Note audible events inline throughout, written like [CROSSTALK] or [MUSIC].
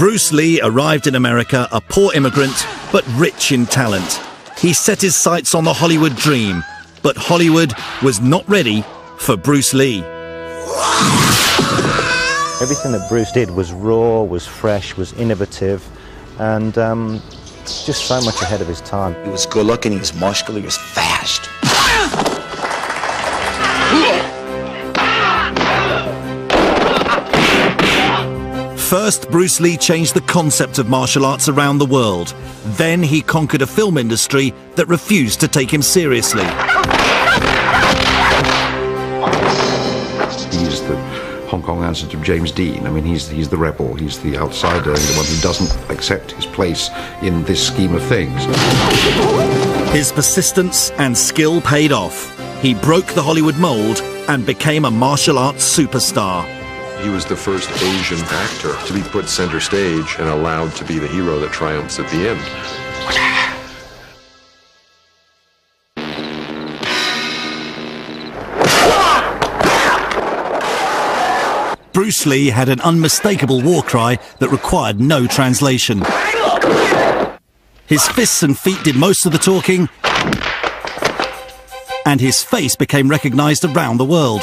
Bruce Lee arrived in America a poor immigrant, but rich in talent. He set his sights on the Hollywood dream, but Hollywood was not ready for Bruce Lee. Everything that Bruce did was raw, was fresh, was innovative, and um, just so much ahead of his time. He was good looking, he was muscular, he was fast. First, Bruce Lee changed the concept of martial arts around the world. Then he conquered a film industry that refused to take him seriously. He's the Hong Kong answer to James Dean. I mean, he's, he's the rebel, he's the outsider, and the one who doesn't accept his place in this scheme of things. His persistence and skill paid off. He broke the Hollywood mold and became a martial arts superstar. He was the first Asian actor to be put center stage and allowed to be the hero that triumphs at the end. Bruce Lee had an unmistakable war cry that required no translation. His fists and feet did most of the talking, and his face became recognized around the world.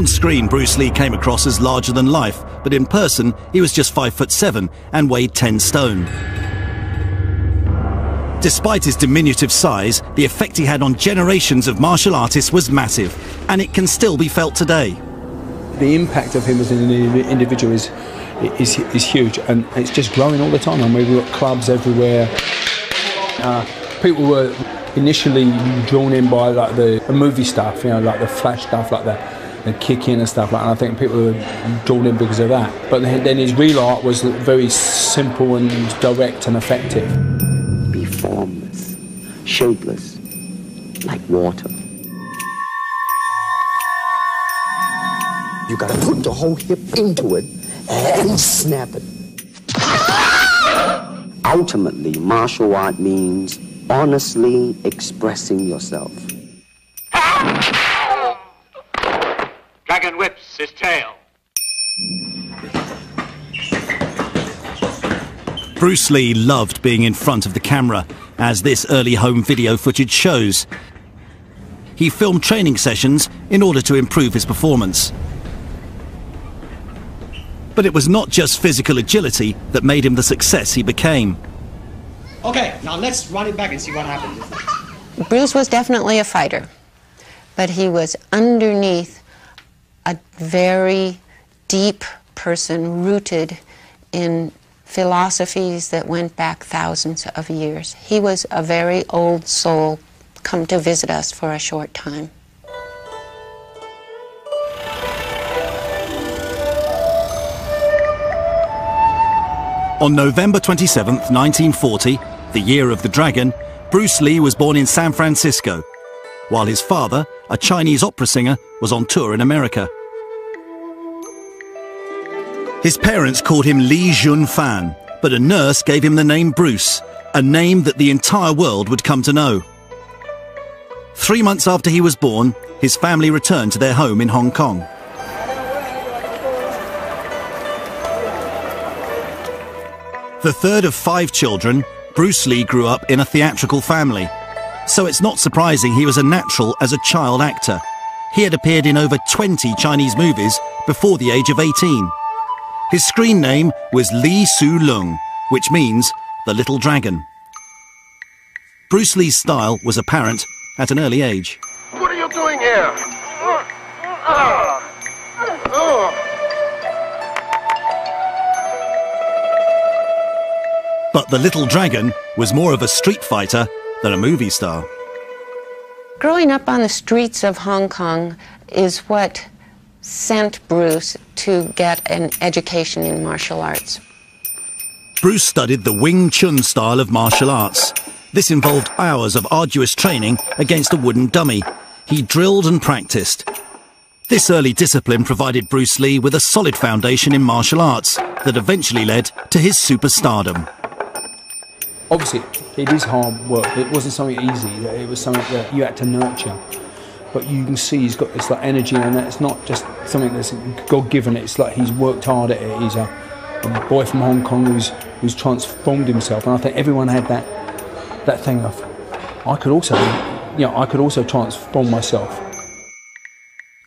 On screen, Bruce Lee came across as larger than life, but in person, he was just 5 foot 7 and weighed 10 stone. Despite his diminutive size, the effect he had on generations of martial artists was massive, and it can still be felt today. The impact of him as an individual is, is, is huge, and it's just growing all the time. Mean, we've got clubs everywhere. Uh, people were initially drawn in by like the, the movie stuff, you know, like the flash stuff, like that and kick in and stuff like that. And I think people were drawn in because of that. But then his real art was very simple and direct and effective. Be formless, shapeless, like water. You gotta put the whole hip into it and snap it. [LAUGHS] Ultimately, martial art means honestly expressing yourself. Dragon whips his tail. Bruce Lee loved being in front of the camera, as this early home video footage shows. He filmed training sessions in order to improve his performance. But it was not just physical agility that made him the success he became. Okay, now let's run it back and see what happens. Bruce was definitely a fighter, but he was underneath a very deep person rooted in philosophies that went back thousands of years. He was a very old soul come to visit us for a short time. On November 27, 1940, the year of the dragon, Bruce Lee was born in San Francisco, while his father, a Chinese opera singer, was on tour in America. His parents called him Li Jun Fan, but a nurse gave him the name Bruce, a name that the entire world would come to know. Three months after he was born, his family returned to their home in Hong Kong. The third of five children, Bruce Lee grew up in a theatrical family, so it's not surprising he was a natural as a child actor. He had appeared in over 20 Chinese movies before the age of 18. His screen name was Li Su Lung, which means the little dragon. Bruce Lee's style was apparent at an early age. What are you doing here? But the little dragon was more of a street fighter than a movie star. Growing up on the streets of Hong Kong is what sent Bruce to get an education in martial arts. Bruce studied the Wing Chun style of martial arts. This involved hours of arduous training against a wooden dummy. He drilled and practiced. This early discipline provided Bruce Lee with a solid foundation in martial arts that eventually led to his superstardom. Obviously, it is hard work. It wasn't something easy. It was something that you had to nurture. but you can see he's got this like energy, and it's not just something that's God given. It's like he's worked hard at it. He's a, a, boy from Hong Kong who's who's transformed himself, and I think everyone had that that thing of I could also, you know, I could also transform myself.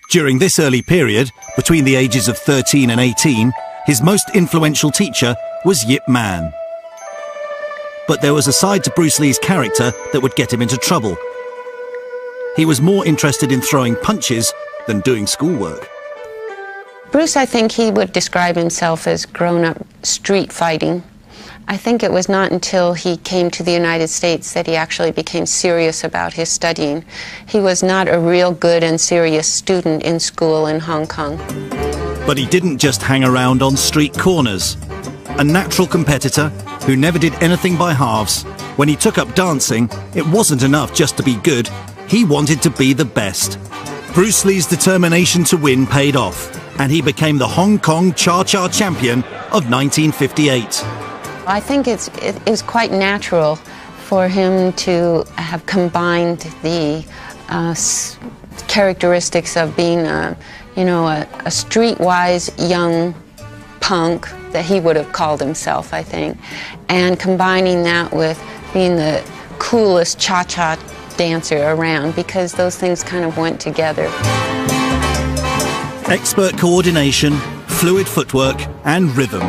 During this early period, between the ages of 13 and 18, his most influential teacher was Yip Man. But there was a side to Bruce Lee's character that would get him into trouble. He was more interested in throwing punches than doing schoolwork. Bruce, I think he would describe himself as grown up street fighting. I think it was not until he came to the United States that he actually became serious about his studying. He was not a real good and serious student in school in Hong Kong. But he didn't just hang around on street corners. A natural competitor who never did anything by halves, when he took up dancing, it wasn't enough just to be good, he wanted to be the best. Bruce Lee's determination to win paid off, and he became the Hong Kong Cha Cha champion of 1958. I think it's, it is quite natural for him to have combined the uh, characteristics of being a, you know, a, a streetwise young punk that he would have called himself, I think, and combining that with being the coolest cha-cha dancer around because those things kind of went together. Expert coordination, fluid footwork, and rhythm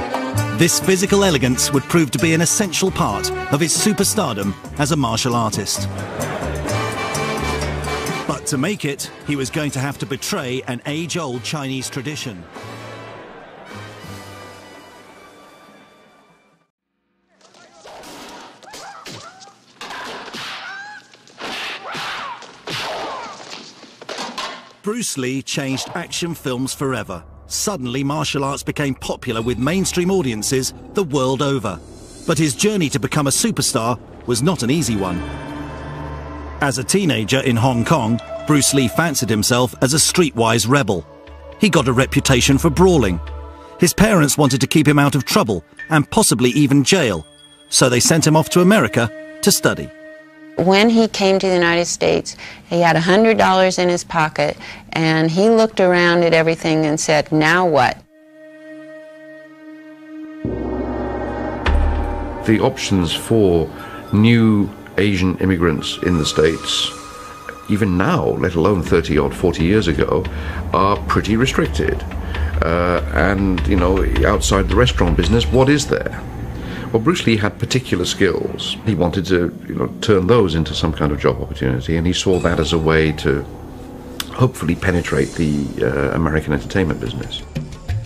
this physical elegance would prove to be an essential part of his superstardom as a martial artist. But to make it, he was going to have to betray an age-old Chinese tradition. Bruce Lee changed action films forever. Suddenly, martial arts became popular with mainstream audiences the world over. But his journey to become a superstar was not an easy one. As a teenager in Hong Kong, Bruce Lee fancied himself as a streetwise rebel. He got a reputation for brawling. His parents wanted to keep him out of trouble and possibly even jail, so they sent him off to America to study. When he came to the United States, he had $100 in his pocket, and he looked around at everything and said, now what? The options for new Asian immigrants in the States, even now, let alone 30 odd, 40 years ago, are pretty restricted. Uh, and, you know, outside the restaurant business, what is there? Well, Bruce Lee had particular skills. He wanted to, you know, turn those into some kind of job opportunity, and he saw that as a way to hopefully penetrate the uh, American entertainment business.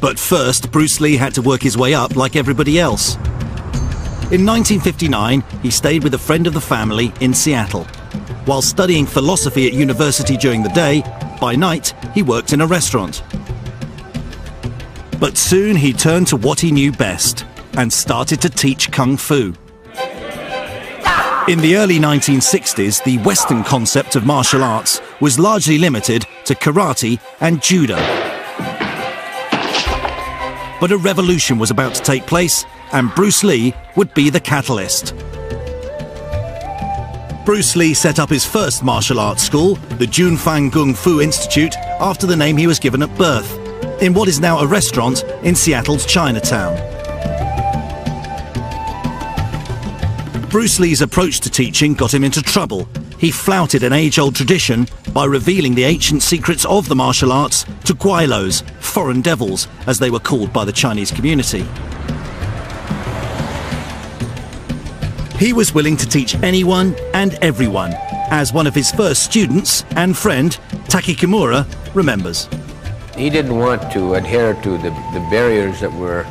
But first, Bruce Lee had to work his way up like everybody else. In 1959, he stayed with a friend of the family in Seattle. While studying philosophy at university during the day, by night, he worked in a restaurant. But soon he turned to what he knew best and started to teach Kung Fu. In the early 1960s, the Western concept of martial arts was largely limited to karate and judo. But a revolution was about to take place, and Bruce Lee would be the catalyst. Bruce Lee set up his first martial arts school, the Jun Fan Kung Fu Institute, after the name he was given at birth, in what is now a restaurant in Seattle's Chinatown. Bruce Lee's approach to teaching got him into trouble. He flouted an age-old tradition by revealing the ancient secrets of the martial arts to guilos, foreign devils, as they were called by the Chinese community. He was willing to teach anyone and everyone, as one of his first students and friend, Taki Kimura, remembers. He didn't want to adhere to the, the barriers that were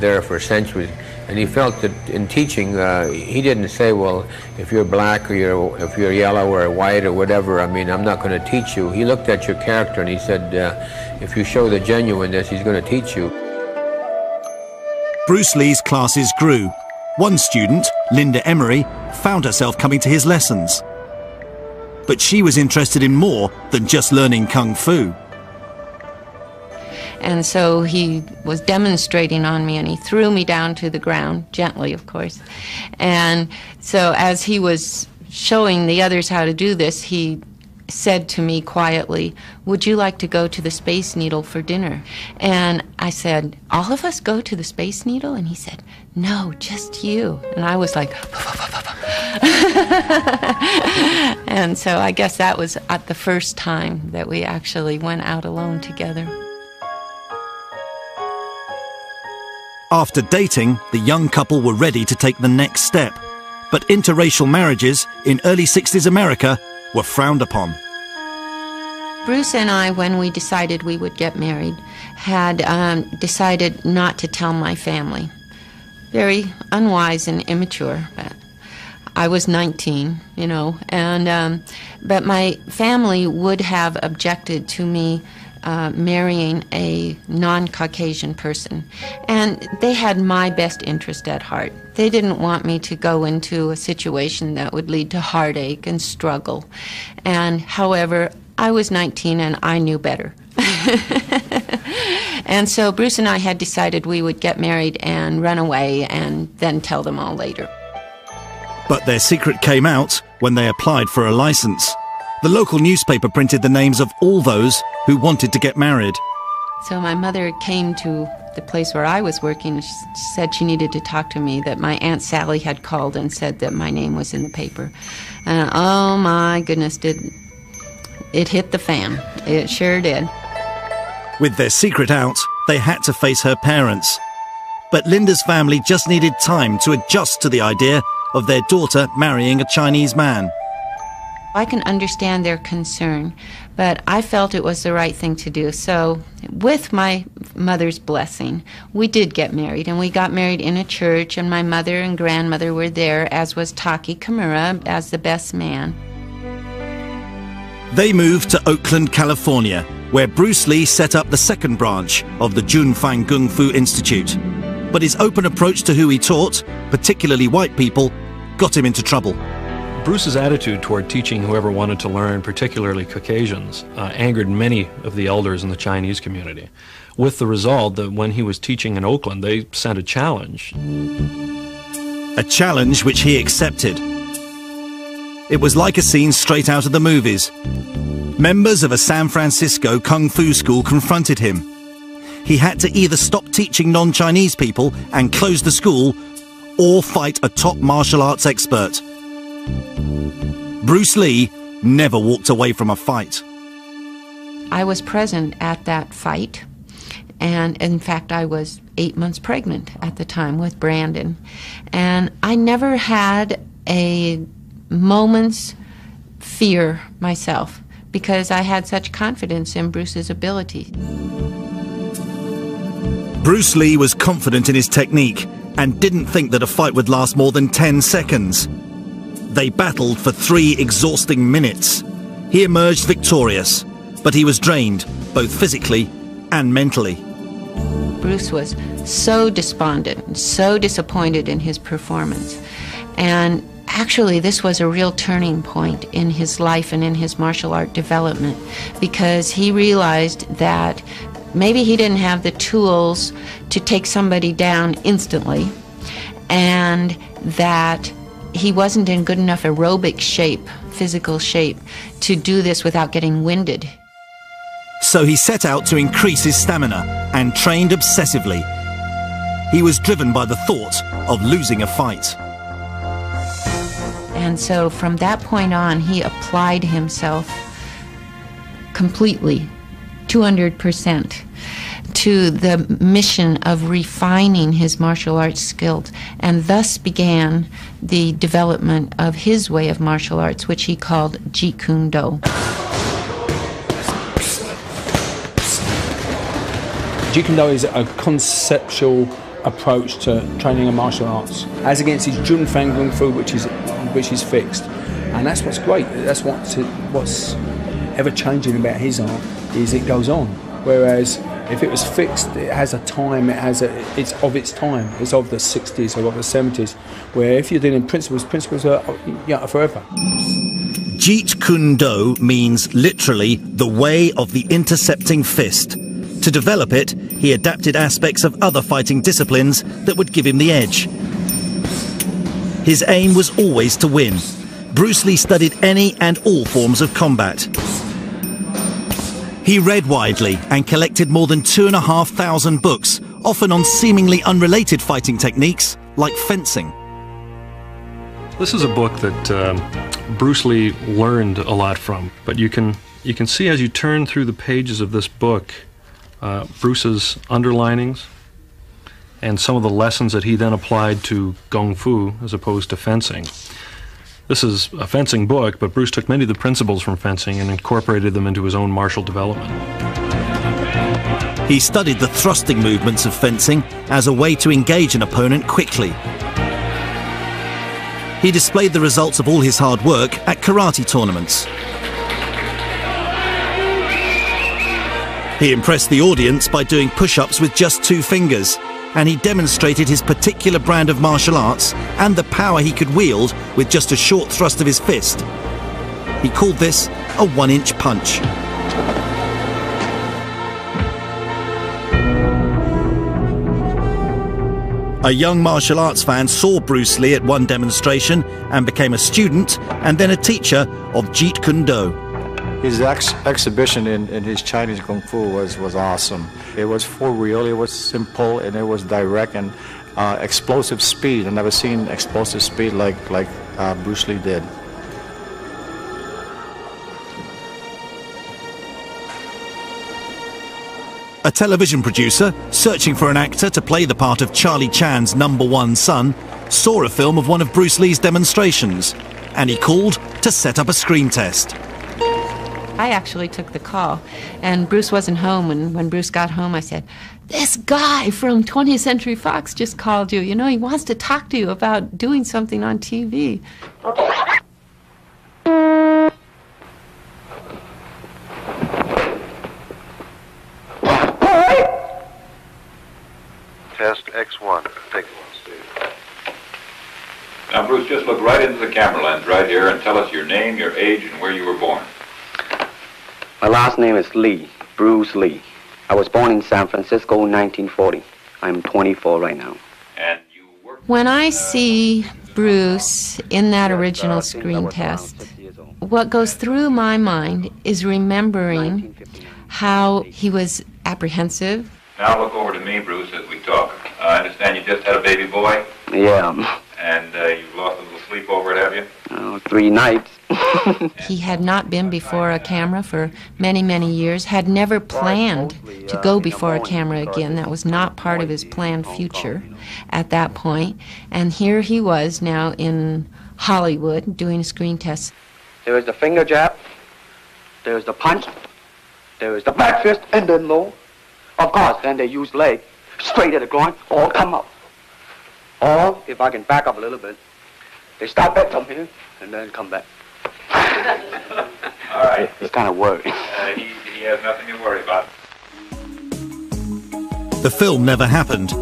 there for centuries and he felt that in teaching, uh, he didn't say, well, if you're black or you're, if you're yellow or white or whatever, I mean, I'm not going to teach you. He looked at your character and he said, uh, if you show the genuineness, he's going to teach you. Bruce Lee's classes grew. One student, Linda Emery, found herself coming to his lessons. But she was interested in more than just learning kung fu. And so he was demonstrating on me and he threw me down to the ground, gently, of course. And so as he was showing the others how to do this, he said to me quietly, Would you like to go to the Space Needle for dinner? And I said, All of us go to the Space Needle? And he said, No, just you. And I was like, [LAUGHS] and so I guess that was at the first time that we actually went out alone together. After dating, the young couple were ready to take the next step. But interracial marriages in early 60s America were frowned upon. Bruce and I, when we decided we would get married, had um, decided not to tell my family. Very unwise and immature, but I was 19, you know, and um, but my family would have objected to me uh, marrying a non Caucasian person. And they had my best interest at heart. They didn't want me to go into a situation that would lead to heartache and struggle. And however, I was 19 and I knew better. [LAUGHS] and so Bruce and I had decided we would get married and run away and then tell them all later. But their secret came out when they applied for a license. The local newspaper printed the names of all those who wanted to get married. So my mother came to the place where I was working. She said she needed to talk to me, that my Aunt Sally had called and said that my name was in the paper. And oh my goodness, did it hit the fan. It sure did. With their secret out, they had to face her parents. But Linda's family just needed time to adjust to the idea of their daughter marrying a Chinese man. I can understand their concern, but I felt it was the right thing to do. So, with my mother's blessing, we did get married, and we got married in a church, and my mother and grandmother were there, as was Taki Kimura as the best man. They moved to Oakland, California, where Bruce Lee set up the second branch of the Jun Fan Kung Fu Institute. But his open approach to who he taught, particularly white people, got him into trouble. Bruce's attitude toward teaching whoever wanted to learn, particularly Caucasians, uh, angered many of the elders in the Chinese community, with the result that when he was teaching in Oakland, they sent a challenge. A challenge which he accepted. It was like a scene straight out of the movies. Members of a San Francisco kung fu school confronted him. He had to either stop teaching non Chinese people and close the school, or fight a top martial arts expert. Bruce Lee never walked away from a fight. I was present at that fight, and in fact, I was eight months pregnant at the time with Brandon. And I never had a moment's fear myself because I had such confidence in Bruce's ability. Bruce Lee was confident in his technique and didn't think that a fight would last more than 10 seconds. They battled for three exhausting minutes. He emerged victorious, but he was drained, both physically and mentally. Bruce was so despondent, so disappointed in his performance. And actually, this was a real turning point in his life and in his martial art development because he realized that maybe he didn't have the tools to take somebody down instantly and that he wasn't in good enough aerobic shape, physical shape, to do this without getting winded. So he set out to increase his stamina and trained obsessively. He was driven by the thought of losing a fight. And so from that point on, he applied himself completely, 200% to the mission of refining his martial arts skills, and thus began the development of his way of martial arts, which he called Jeet Kune Do. Jeet Kune Do is a conceptual approach to training in martial arts, as against his Jun Fan Kung Fu, which is which is fixed, and that's what's great. That's what's what's ever changing about his art is it goes on. Whereas if it was fixed, it has a time. It has a. It's of its time. It's of the 60s or of the 70s. Where if you're dealing principles, principles are yeah forever. Jeet Kune Do means literally the way of the intercepting fist. To develop it, he adapted aspects of other fighting disciplines that would give him the edge. His aim was always to win, Bruce Lee studied any and all forms of combat. He read widely and collected more than two and a half thousand books, often on seemingly unrelated fighting techniques like fencing. This is a book that um, Bruce Lee learned a lot from, but you can you can see as you turn through the pages of this book, uh, Bruce's underlinings and some of the lessons that he then applied to Kung Fu as opposed to fencing. This is a fencing book, but Bruce took many of the principles from fencing and incorporated them into his own martial development. He studied the thrusting movements of fencing as a way to engage an opponent quickly. He displayed the results of all his hard work at karate tournaments. He impressed the audience by doing push-ups with just two fingers, and he demonstrated his particular brand of martial arts and the power he could wield with just a short thrust of his fist. He called this a one-inch punch. A young martial arts fan saw Bruce Lee at one demonstration and became a student and then a teacher of Jeet Kune Do. His ex exhibition in, in his Chinese Kung Fu was, was awesome. It was for real, it was simple, and it was direct and uh, explosive speed. I've never seen explosive speed like, like uh, Bruce Lee did. A television producer, searching for an actor to play the part of Charlie Chan's number one son, saw a film of one of Bruce Lee's demonstrations, and he called to set up a screen test. I actually took the call, and Bruce wasn't home. And when Bruce got home, I said, This guy from 20th Century Fox just called you. You know, he wants to talk to you about doing something on TV. Test X1. Take one, Steve. Now, Bruce, just look right into the camera lens right here and tell us your name, your age, and where you were born. My last name is Lee, Bruce Lee. I was born in San Francisco in 1940. I'm 24 right now. And When I see Bruce in that original screen test, what goes through my mind is remembering how he was apprehensive. Now look over to me, Bruce, as we talk. I understand you just had a baby boy, Yeah, and uh, you've lost a little sleep over it, have you? uh, three nights. He had not been before a camera for many, many years, had never planned to go before a camera again. That was not part of his planned future at that point. And here he was now in Hollywood doing a screen test. There is the finger jab. There is the punch. There is the back fist and then low. Of course, then they use leg straight at the groin or come up. Or if I can back up a little bit, they start back from here and then come back. All right. He's kind of worried. Uh, he, he has nothing to worry about. The film never happened.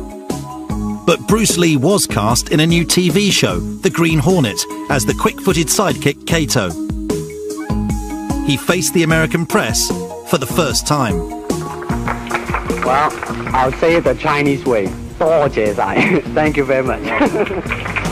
But Bruce Lee was cast in a new TV show, The Green Hornet, as the quick-footed sidekick Kato. He faced the American press for the first time. Well, I'll say it the Chinese way. [LAUGHS] Thank you very much. [LAUGHS]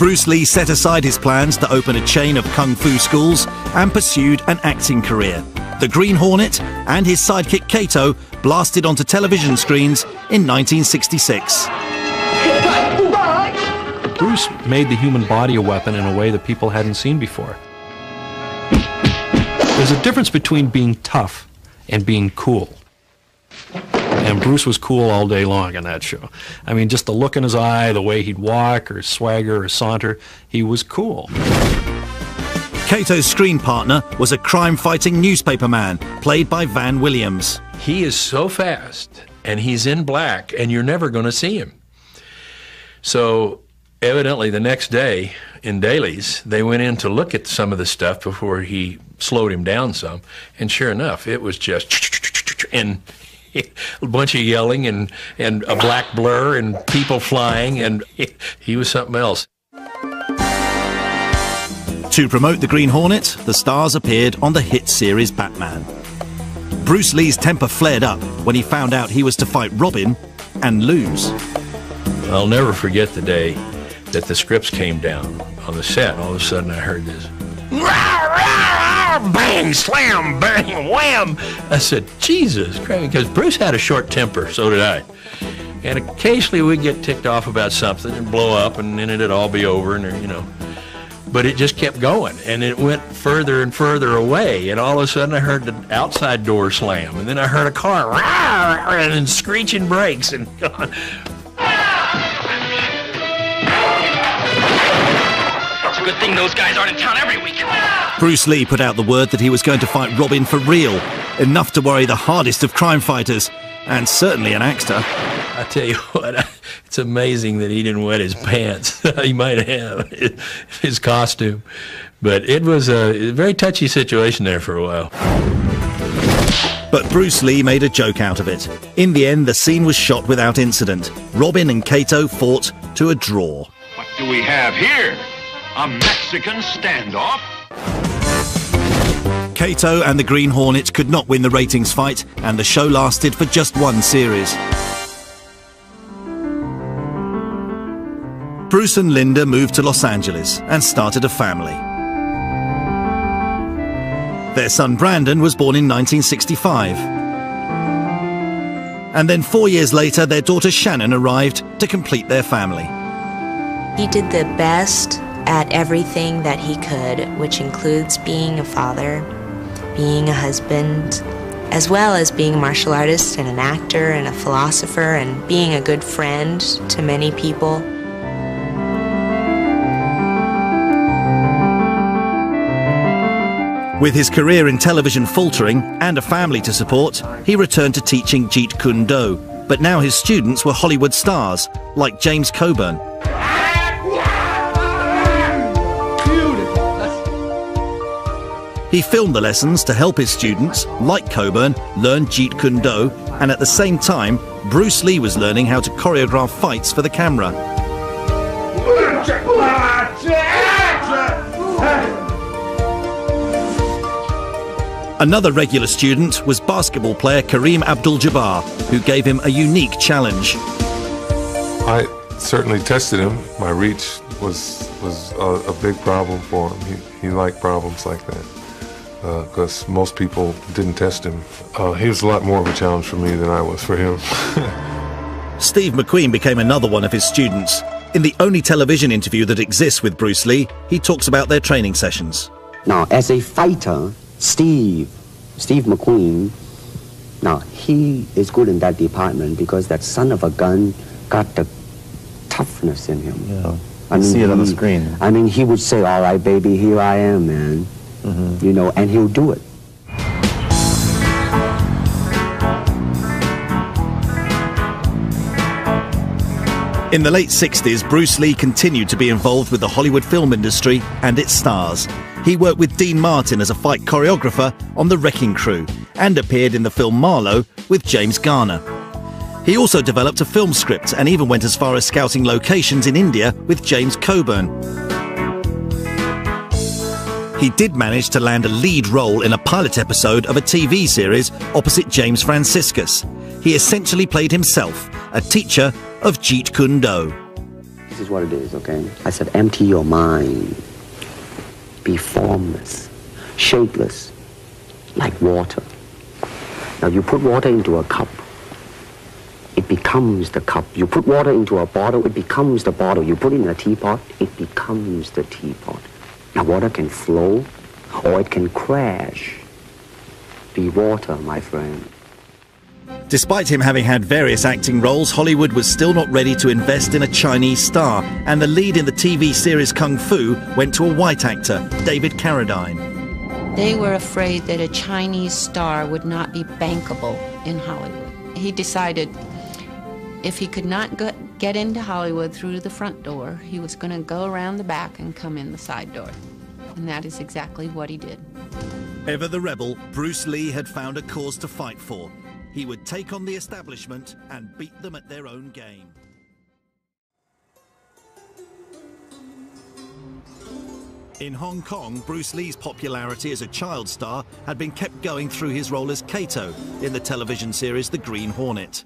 Bruce Lee set aside his plans to open a chain of kung fu schools and pursued an acting career. The Green Hornet and his sidekick Kato blasted onto television screens in 1966. Bruce made the human body a weapon in a way that people hadn't seen before. There's a difference between being tough and being cool. And Bruce was cool all day long in that show. I mean, just the look in his eye, the way he'd walk or swagger or saunter, he was cool. Kato's screen partner was a crime-fighting newspaperman, played by Van Williams. He is so fast, and he's in black, and you're never going to see him. So, evidently, the next day in dailies, they went in to look at some of the stuff before he slowed him down some, and sure enough, it was just and [LAUGHS] a bunch of yelling and and a black blur and people flying, and [LAUGHS] he was something else. To promote the Green Hornet, the stars appeared on the hit series Batman. Bruce Lee's temper flared up when he found out he was to fight Robin and lose. I'll never forget the day that the scripts came down on the set. All of a sudden, I heard this bang, slam, bang, wham. I said, Jesus Christ, because Bruce had a short temper, so did I. And occasionally we'd get ticked off about something and blow up, and then it'd all be over, and you know. But it just kept going, and it went further and further away. And all of a sudden, I heard the outside door slam, and then I heard a car [LAUGHS] and screeching brakes, and [LAUGHS] good thing those guys aren't in town every week. Bruce Lee put out the word that he was going to fight Robin for real, enough to worry the hardest of crime fighters, and certainly an actor. I tell you what, [LAUGHS] it's amazing that he didn't wet his pants. [LAUGHS] he might have [LAUGHS] his costume, but it was a very touchy situation there for a while. But Bruce Lee made a joke out of it. In the end, the scene was shot without incident. Robin and Kato fought to a draw. What do we have here? A Mexican standoff? Kato and the Green Hornet could not win the ratings fight, and the show lasted for just one series. Bruce and Linda moved to Los Angeles and started a family. Their son Brandon was born in 1965. And then four years later, their daughter Shannon arrived to complete their family. He did the best at everything that he could, which includes being a father, being a husband, as well as being a martial artist and an actor and a philosopher and being a good friend to many people. With his career in television faltering and a family to support, he returned to teaching Jeet Kune Do. But now his students were Hollywood stars, like James Coburn. He filmed the lessons to help his students, like Coburn, learn Jeet Kune Do, and at the same time, Bruce Lee was learning how to choreograph fights for the camera. Another regular student was basketball player Kareem Abdul-Jabbar, who gave him a unique challenge. I certainly tested him. My reach was was a, a big problem for him. He, he liked problems like that because uh, most people didn't test him. Uh, he was a lot more of a challenge for me than I was for him. [LAUGHS] Steve McQueen became another one of his students. In the only television interview that exists with Bruce Lee, he talks about their training sessions. Now, as a fighter, Steve, Steve McQueen, now he is good in that department because that son of a gun got the toughness in him. Yeah. I mean, see it on the screen. I mean, he would say, all right, baby, here I am, man. Mm-hmm. You know, and he'll do it. In the late 60s, Bruce Lee continued to be involved with the Hollywood film industry and its stars. He worked with Dean Martin as a fight choreographer on The Wrecking Crew and appeared in the film Marlowe with James Garner. He also developed a film script and even went as far as scouting locations in India with James Coburn. He did manage to land a lead role in a pilot episode of a TV series opposite James Franciscus. He essentially played himself, a teacher of Jeet Kune Do. This is what it is, okay? I said, empty your mind. Be formless, shapeless, like water. Now, you put water into a cup, it becomes the cup. You put water into a bottle, it becomes the bottle. You put it in a teapot, it becomes the teapot. Now, water can flow or it can crash. Be water, my friend. Despite him having had various acting roles, Hollywood was still not ready to invest in a Chinese star, and the lead in the TV series Kung Fu went to a white actor, David Carradine. They were afraid that a Chinese star would not be bankable in Hollywood. He decided if he could not go, get into Hollywood through the front door, he was going to go around the back and come in the side door. And that is exactly what he did. Ever the rebel, Bruce Lee had found a cause to fight for. He would take on the establishment and beat them at their own game. In Hong Kong, Bruce Lee's popularity as a child star had been kept going through his role as Kato in the television series The Green Hornet.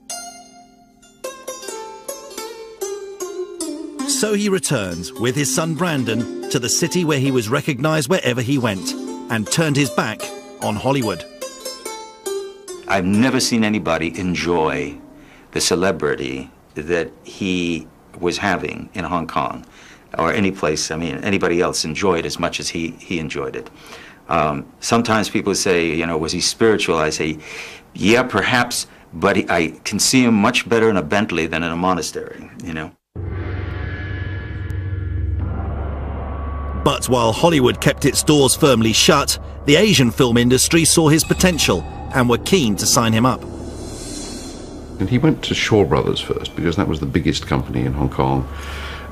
So he returns with his son Brandon to the city where he was recognized wherever he went and turned his back on Hollywood. I've never seen anybody enjoy the celebrity that he was having in Hong Kong or any place. I mean, anybody else enjoyed as much as he, he enjoyed it. Um, sometimes people say, you know, was he spiritual? I say, yeah, perhaps, but he, I can see him much better in a Bentley than in a monastery, you know. But while Hollywood kept its doors firmly shut, the Asian film industry saw his potential and were keen to sign him up. And he went to Shaw Brothers first because that was the biggest company in Hong Kong.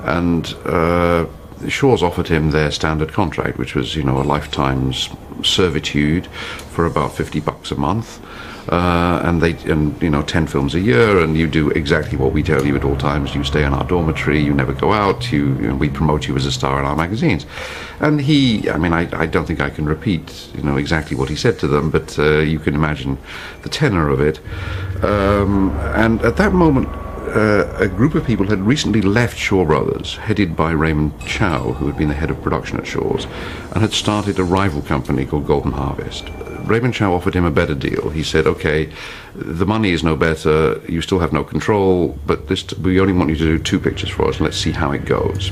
And uh, Shaw's offered him their standard contract, which was, you know, a lifetime's servitude for about 50 bucks a month. Uh, and they and you know 10 films a year and you do exactly what we tell you at all times. You stay in our dormitory you never go out you, you know, we promote you as a star in our magazines. And he i mean I, I don't think i can repeat you know exactly what he said to them but uh, you can imagine the tenor of it. Um, and at that moment uh, a group of people had recently left Shaw Brothers, headed by Raymond Chow, who had been the head of production at Shaw's, and had started a rival company called Golden Harvest. Chow offered him a better deal. He said, okay, the money is no better, you still have no control, but this, we only want you to do two pictures for us, and let's see how it goes.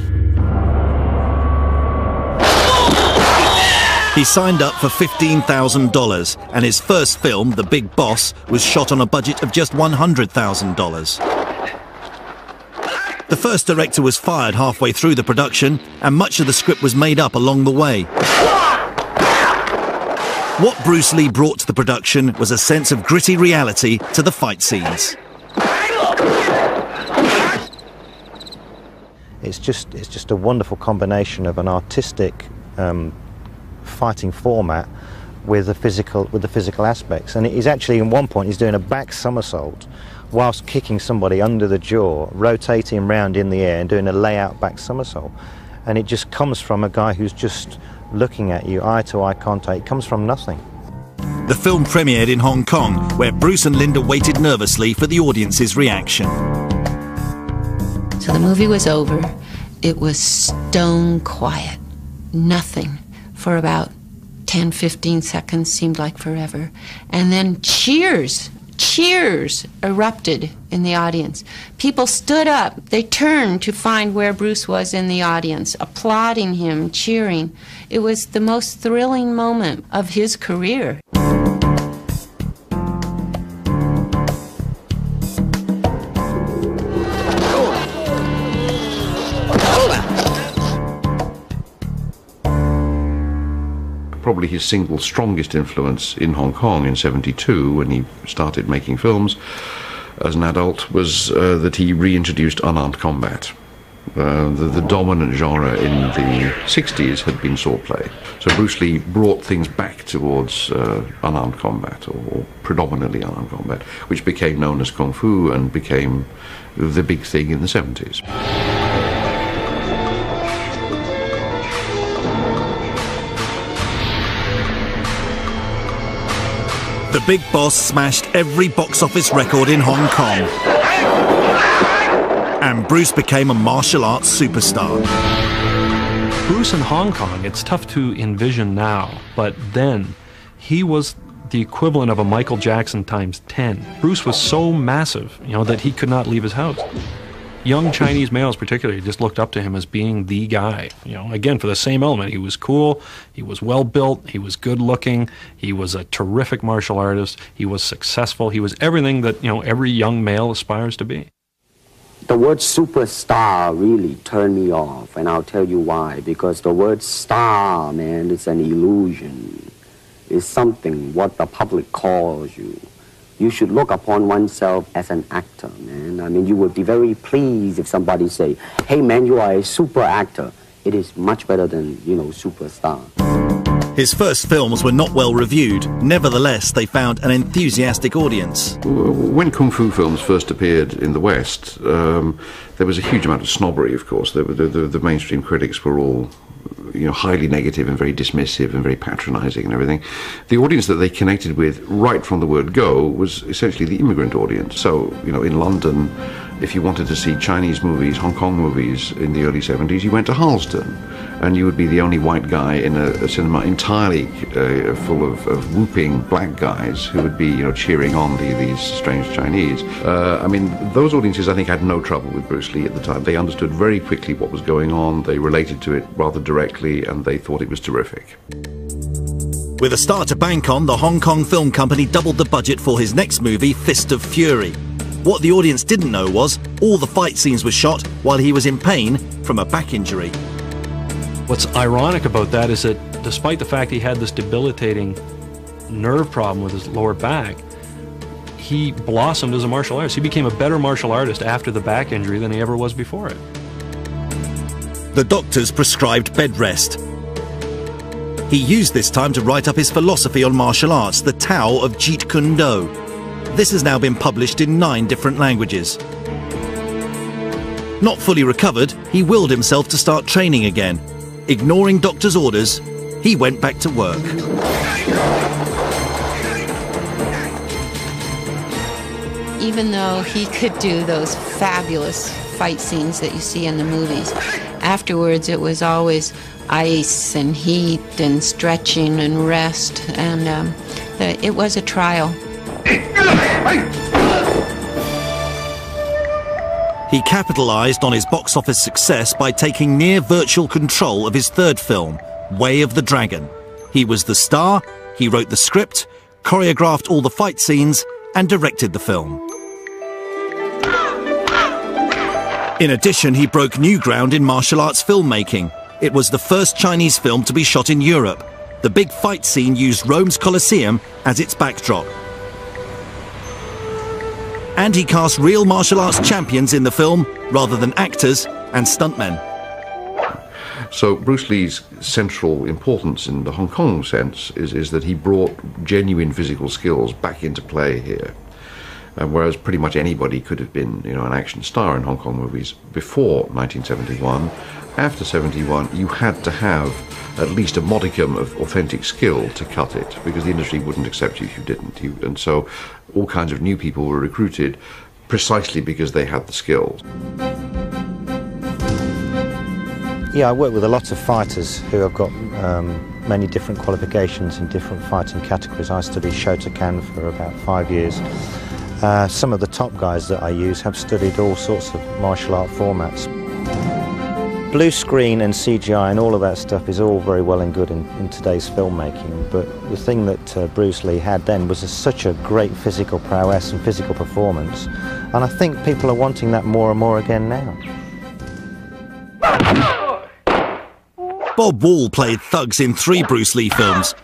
He signed up for $15,000, and his first film, The Big Boss, was shot on a budget of just $100,000. The first director was fired halfway through the production, and much of the script was made up along the way. What Bruce Lee brought to the production was a sense of gritty reality to the fight scenes. It's just, it's just a wonderful combination of an artistic um, fighting format with the physical with the physical aspects. And he's actually, in one point, he's doing a back somersault whilst kicking somebody under the jaw, rotating round in the air and doing a layout back somersault. And it just comes from a guy who's just looking at you, eye to eye contact. It comes from nothing. The film premiered in Hong Kong, where Bruce and Linda waited nervously for the audience's reaction. So the movie was over. It was stone quiet. Nothing for about 10, 15 seconds seemed like forever. And then cheers cheers erupted in the audience. People stood up. They turned to find where Bruce was in the audience, applauding him, cheering. It was the most thrilling moment of his career. Probably his single strongest influence in Hong Kong in 72 when he started making films as an adult was uh, that he reintroduced unarmed combat. Uh, the, the, dominant genre in the 60s had been swordplay. So Bruce Lee brought things back towards uh, unarmed combat, or, or, predominantly unarmed combat, which became known as Kung Fu and became the big thing in the 70s. The Big Boss smashed every box office record in Hong Kong. And Bruce became a martial arts superstar. Bruce in Hong Kong, it's tough to envision now, but then he was the equivalent of a Michael Jackson times 10. Bruce was so massive, you know, that he could not leave his house young Chinese males, particularly, just looked up to him as being the guy. You know, again for the same element, he was cool, he was well built, he was good looking, he was a terrific martial artist, he was successful, he was everything that you know every young male aspires to be. The word superstar really turned me off, and I'll tell you why. Because the word star, man, is an illusion. It's something what the public calls you you should look upon oneself as an actor, man. I mean, you would be very pleased if somebody say, hey, man, you are a super actor. It is much better than, you know, superstar. His first films were not well reviewed. Nevertheless, they found an enthusiastic audience. When Kung Fu films first appeared in the West, um, there was a huge amount of snobbery, of course. The, the, the, the mainstream critics were all you know, highly negative and very dismissive and very patronizing and everything. The audience that they connected with right from the word go was essentially the immigrant audience. So, you know, in London, if you wanted to see Chinese movies, Hong Kong movies in the early 70s, you went to Harlesden, and you would be the only white guy in a, a cinema entirely uh, full of, of, whooping black guys who would be, you know, cheering on the, these strange Chinese. Uh, I mean, those audiences, I think, had no trouble with Bruce Lee at the time. They understood very quickly what was going on, they related to it rather directly, and they thought it was terrific. With a star to bank on, the Hong Kong Film Company doubled the budget for his next movie, Fist of Fury. What the audience didn't know was all the fight scenes were shot while he was in pain from a back injury. What's ironic about that is that despite the fact he had this debilitating nerve problem with his lower back, he blossomed as a martial artist. He became a better martial artist after the back injury than he ever was before it. The doctors prescribed bed rest. He used this time to write up his philosophy on martial arts, the Tao of Jeet Kune Do, this has now been published in nine different languages. Not fully recovered, he willed himself to start training again. Ignoring doctor's orders, he went back to work. Even though he could do those fabulous fight scenes that you see in the movies, afterwards it was always ice and heat and stretching and rest, and um, the, it was a trial. He capitalized on his box office success by taking near virtual control of his third film, Way of the Dragon. He was the star, he wrote the script, choreographed all the fight scenes, and directed the film. In addition, he broke new ground in martial arts filmmaking. It was the first Chinese film to be shot in Europe. The big fight scene used Rome's Colosseum as its backdrop and he cast real martial arts champions in the film rather than actors and stuntmen. So Bruce Lee's central importance in the Hong Kong sense is, is that he brought genuine physical skills back into play here. Uh, whereas pretty much anybody could have been, you know, an action star in Hong Kong movies before 1971. After 71, you had to have at least a modicum of authentic skill to cut it, because the industry wouldn't accept you if you didn't. And so all kinds of new people were recruited precisely because they had the skills. Yeah, I work with a lot of fighters who have got um, many different qualifications in different fighting categories. I studied Shotokan for about five years. Uh, some of the top guys that I use have studied all sorts of martial art formats. Blue screen and CGI and all of that stuff is all very well and good in, in today's filmmaking, but the thing that uh, Bruce Lee had then was a, such a great physical prowess and physical performance, and I think people are wanting that more and more again now. Bob Wall played thugs in three Bruce Lee films.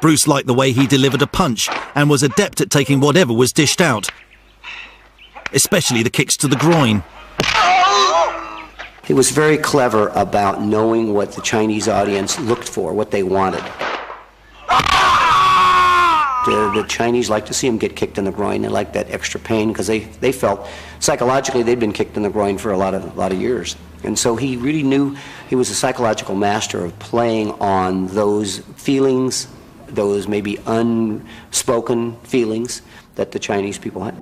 Bruce liked the way he delivered a punch and was adept at taking whatever was dished out, especially the kicks to the groin. He was very clever about knowing what the Chinese audience looked for, what they wanted. The, the Chinese like to see him get kicked in the groin. They like that extra pain because they, they felt psychologically they'd been kicked in the groin for a lot of, a lot of years. And so he really knew he was a psychological master of playing on those feelings, those maybe unspoken feelings that the Chinese people had.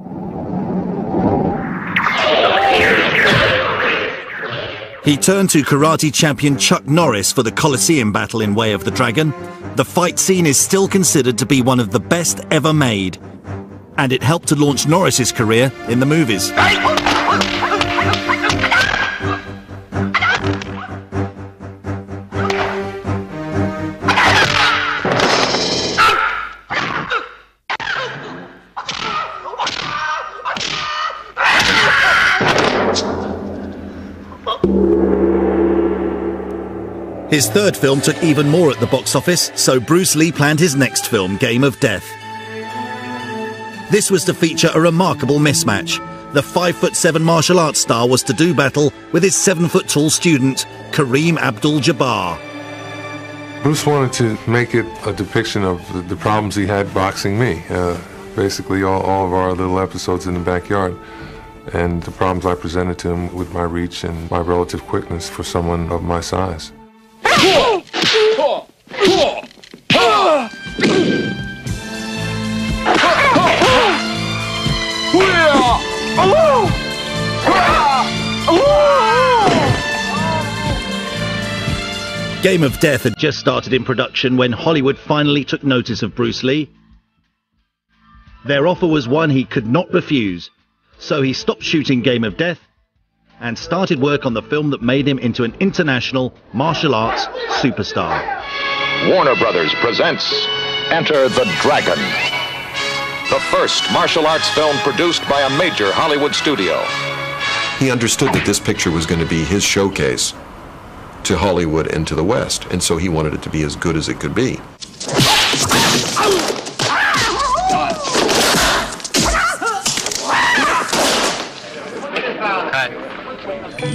He turned to karate champion Chuck Norris for the Colosseum battle in Way of the Dragon. The fight scene is still considered to be one of the best ever made, and it helped to launch Norris's career in the movies. His third film took even more at the box office, so Bruce Lee planned his next film, Game of Death. This was to feature a remarkable mismatch. The 5 foot 7 martial arts star was to do battle with his 7 foot tall student, Kareem Abdul Jabbar. Bruce wanted to make it a depiction of the, the problems he had boxing me. Uh, basically, all, all of our little episodes in the backyard and the problems I presented to him with my reach and my relative quickness for someone of my size. Game of Death had just started in production when Hollywood finally took notice of Bruce Lee. Their offer was one he could not refuse, so he stopped shooting Game of Death and started work on the film that made him into an international martial arts superstar. Warner Brothers presents Enter the Dragon, the first martial arts film produced by a major Hollywood studio. He understood that this picture was going to be his showcase to Hollywood and to the West, and so he wanted it to be as good as it could be.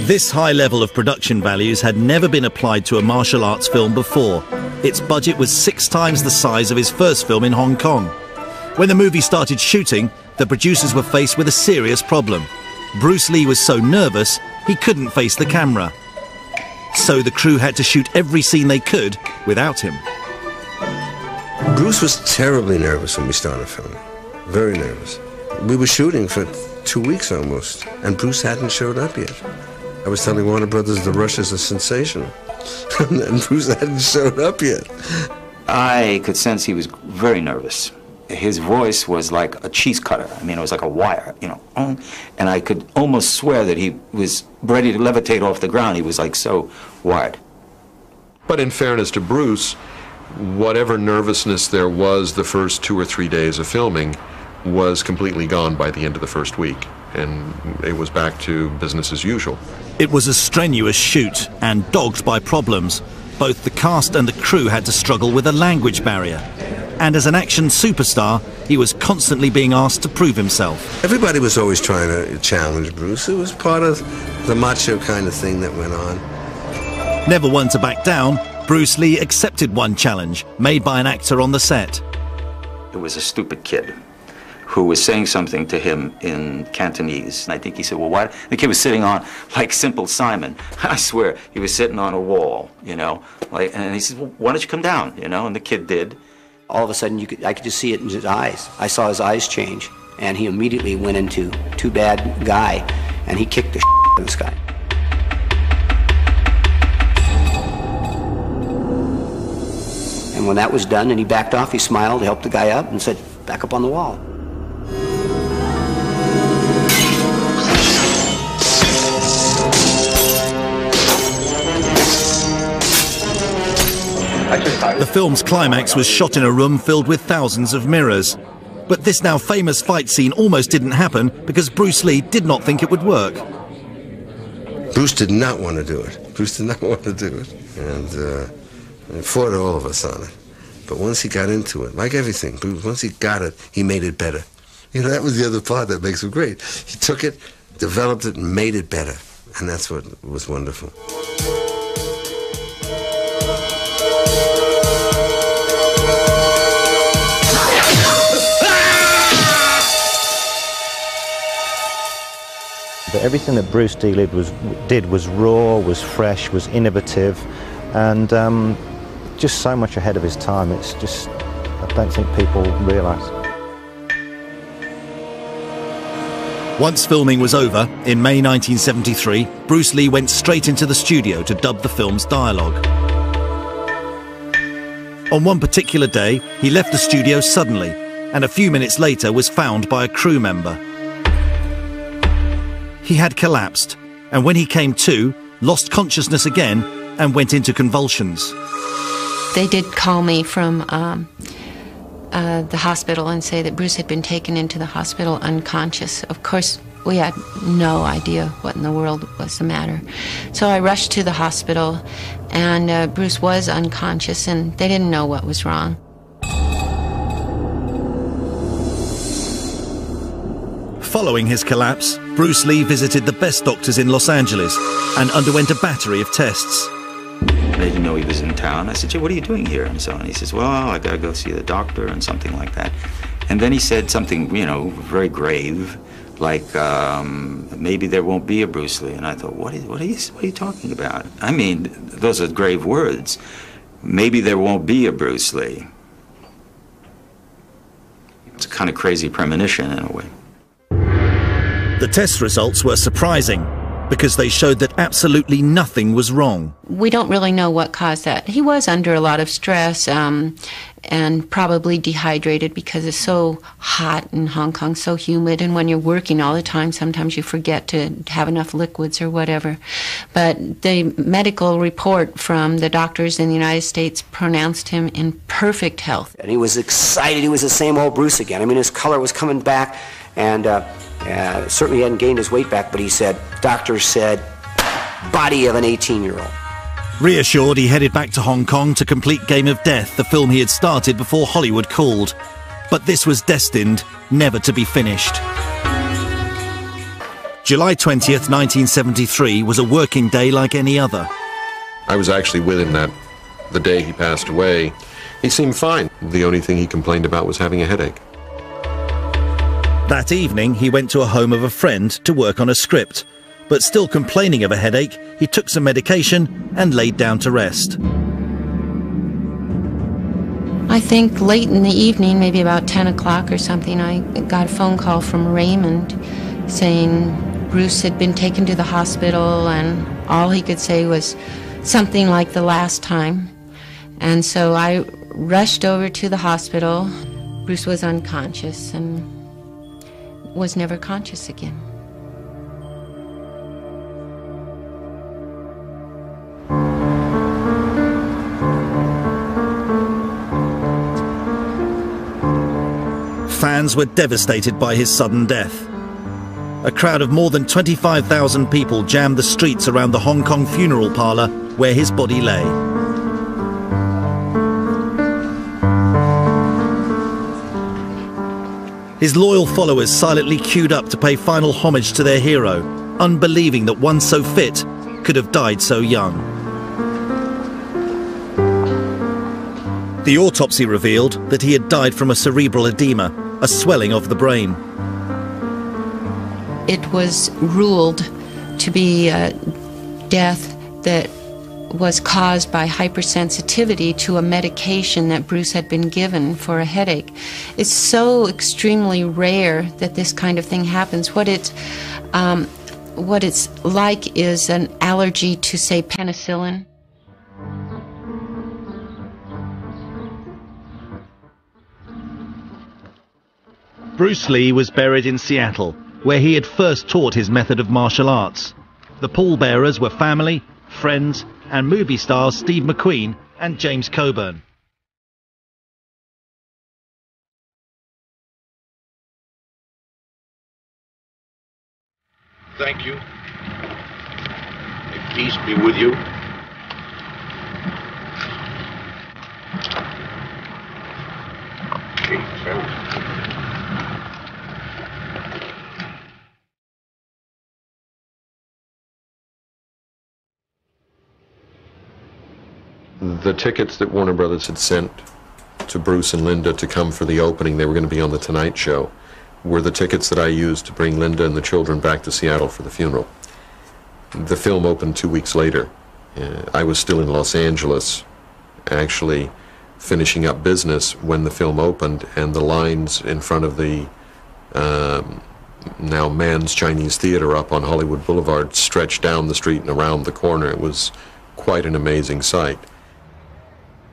This high level of production values had never been applied to a martial arts film before. Its budget was six times the size of his first film in Hong Kong. When the movie started shooting, the producers were faced with a serious problem. Bruce Lee was so nervous, he couldn't face the camera. So the crew had to shoot every scene they could without him. Bruce was terribly nervous when we started filming. Very nervous. We were shooting for two weeks almost, and Bruce hadn't showed up yet. I was telling Warner Brothers the rush is a sensation, [LAUGHS] and Bruce hadn't showed up yet. I could sense he was very nervous. His voice was like a cheese cutter. I mean, it was like a wire, you know. And I could almost swear that he was ready to levitate off the ground. He was like so wired. But in fairness to Bruce, whatever nervousness there was the first two or three days of filming was completely gone by the end of the first week. And it was back to business as usual. It was a strenuous shoot and dogged by problems. Both the cast and the crew had to struggle with a language barrier. And as an action superstar, he was constantly being asked to prove himself. Everybody was always trying to challenge Bruce. It was part of the macho kind of thing that went on. Never one to back down, Bruce Lee accepted one challenge made by an actor on the set. It was a stupid kid who was saying something to him in Cantonese. And I think he said, well, why? The kid was sitting on, like Simple Simon. [LAUGHS] I swear, he was sitting on a wall, you know. Like, and he said, well, why don't you come down, you know? And the kid did. All of a sudden, you could, I could just see it in his eyes. I saw his eyes change. And he immediately went into too bad guy, and he kicked the [LAUGHS] out of this guy. And when that was done and he backed off, he smiled, helped the guy up, and said, back up on the wall. The film's climax was shot in a room filled with thousands of mirrors. But this now famous fight scene almost didn't happen because Bruce Lee did not think it would work. Bruce did not want to do it. Bruce did not [LAUGHS] want to do it. And uh, fought all of us on it. But once he got into it, like everything, Bruce, once he got it, he made it better. You know, that was the other part that makes him great. He took it, developed it, and made it better. And that's what was wonderful. Everything that Bruce did was, did was raw, was fresh, was innovative, and um, just so much ahead of his time. It's just, I don't think people realise. Once filming was over, in May 1973, Bruce Lee went straight into the studio to dub the film's dialogue. On one particular day, he left the studio suddenly, and a few minutes later was found by a crew member. He had collapsed, and when he came to, lost consciousness again and went into convulsions. They did call me from um, uh, the hospital and say that Bruce had been taken into the hospital unconscious. Of course, we had no idea what in the world was the matter. So I rushed to the hospital, and uh, Bruce was unconscious, and they didn't know what was wrong. Following his collapse, Bruce Lee visited the best doctors in Los Angeles and underwent a battery of tests. They didn't know he was in town. I said, Jay, what are you doing here? And so on. He says, well, I got to go see the doctor and something like that. And then he said something, you know, very grave, like um, maybe there won't be a Bruce Lee. And I thought, what, is, what, are you, what are you talking about? I mean, those are grave words. Maybe there won't be a Bruce Lee. It's a kind of crazy premonition in a way. The test results were surprising because they showed that absolutely nothing was wrong. We don't really know what caused that. He was under a lot of stress um, and probably dehydrated because it's so hot in Hong Kong, so humid, and when you're working all the time, sometimes you forget to have enough liquids or whatever. But the medical report from the doctors in the United States pronounced him in perfect health. And he was excited. He was the same old Bruce again. I mean, his color was coming back, and uh, uh, certainly hadn't gained his weight back, but he said, doctors said, body of an 18 year old. Reassured, he headed back to Hong Kong to complete Game of Death, the film he had started before Hollywood called. But this was destined never to be finished. July 20th, 1973 was a working day like any other. I was actually with him that the day he passed away. He seemed fine. The only thing he complained about was having a headache. That evening, he went to a home of a friend to work on a script. But still complaining of a headache, he took some medication and laid down to rest. I think late in the evening, maybe about 10 o'clock or something, I got a phone call from Raymond saying Bruce had been taken to the hospital, and all he could say was something like the last time. And so I rushed over to the hospital. Bruce was unconscious and was never conscious again. Fans were devastated by his sudden death. A crowd of more than 25,000 people jammed the streets around the Hong Kong funeral parlour where his body lay. His loyal followers silently queued up to pay final homage to their hero, unbelieving that one so fit could have died so young. The autopsy revealed that he had died from a cerebral edema, a swelling of the brain. It was ruled to be a death that was caused by hypersensitivity to a medication that Bruce had been given for a headache. It's so extremely rare that this kind of thing happens. What it's um, what it's like is an allergy to, say, penicillin. Bruce Lee was buried in Seattle, where he had first taught his method of martial arts. The pallbearers were family, friends, and movie stars Steve McQueen and James Coburn. Thank you. May peace be with you. The tickets that Warner Brothers had sent to Bruce and Linda to come for the opening, they were going to be on The Tonight Show, were the tickets that I used to bring Linda and the children back to Seattle for the funeral. The film opened two weeks later. Uh, I was still in Los Angeles, actually finishing up business when the film opened, and the lines in front of the um, now Mann's Chinese Theater up on Hollywood Boulevard stretched down the street and around the corner. It was quite an amazing sight.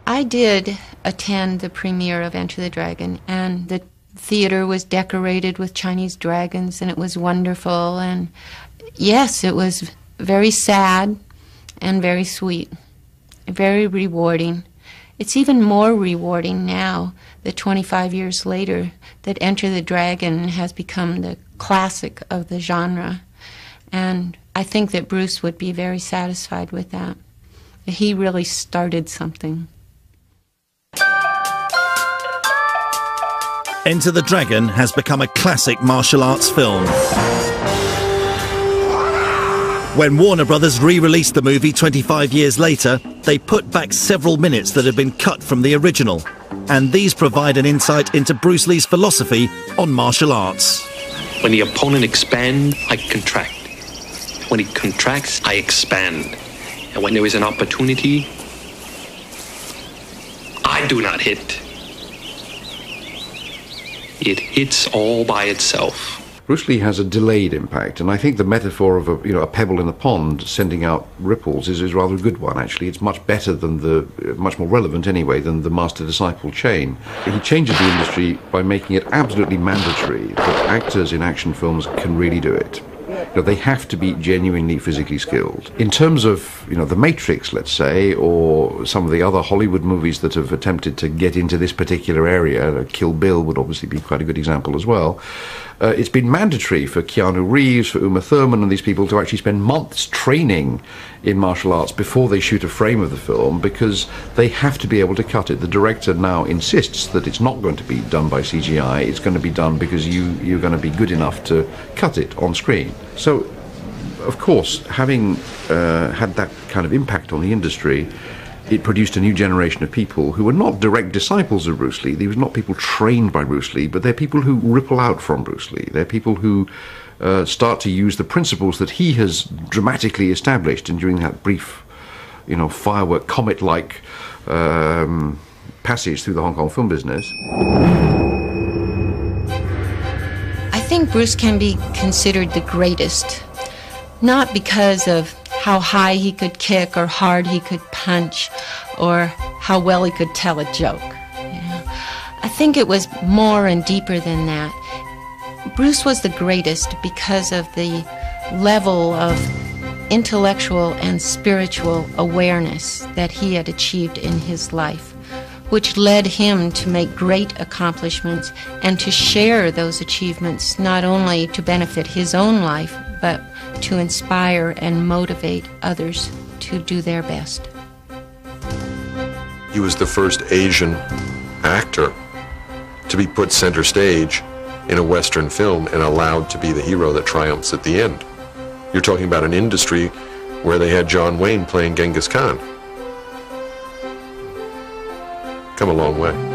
I did attend the premiere of Enter the Dragon, and the theater was decorated with Chinese dragons, and it was wonderful. And yes, it was very sad and very sweet, very rewarding. It's even more rewarding now that 25 years later that Enter the Dragon has become the classic of the genre. And I think that Bruce would be very satisfied with that. He really started something. Enter the Dragon has become a classic martial arts film. When Warner Brothers re-released the movie 25 years later, they put back several minutes that had been cut from the original. And these provide an insight into Bruce Lee's philosophy on martial arts. When the opponent expands, I contract. When he contracts, I expand. And when there is an opportunity, I do not hit. It hits all by itself. Bruce Lee has a delayed impact, and I think the metaphor of a, you know, a pebble in a pond sending out ripples is, is rather a good one, actually. It's much better than the, much more relevant anyway, than the master-disciple chain. He changes the industry by making it absolutely mandatory that actors in action films can really do it. You know, they have to be genuinely physically skilled. In terms of, you know, The Matrix, let's say, or some of the other Hollywood movies that have attempted to get into this particular area, Kill Bill would obviously be quite a good example as well. Uh, it's been mandatory for Keanu Reeves, for Uma Thurman, and these people to actually spend months training in martial arts before they shoot a frame of the film because they have to be able to cut it. The director now insists that it's not going to be done by CGI, it's going to be done because you, you're going to be good enough to cut it on screen. So, of course, having uh, had that kind of impact on the industry, it produced a new generation of people who were not direct disciples of Bruce Lee. These were not people trained by Bruce Lee, but they're people who ripple out from Bruce Lee. They're people who uh, start to use the principles that he has dramatically established and during that brief, you know, firework comet-like um, passage through the Hong Kong film business. I think Bruce can be considered the greatest, not because of how high he could kick or hard he could punch or how well he could tell a joke. I think it was more and deeper than that. Bruce was the greatest because of the level of intellectual and spiritual awareness that he had achieved in his life, which led him to make great accomplishments and to share those achievements not only to benefit his own life, but to inspire and motivate others to do their best. He was the first Asian actor to be put center stage in a Western film and allowed to be the hero that triumphs at the end. You're talking about an industry where they had John Wayne playing Genghis Khan. Come a long way.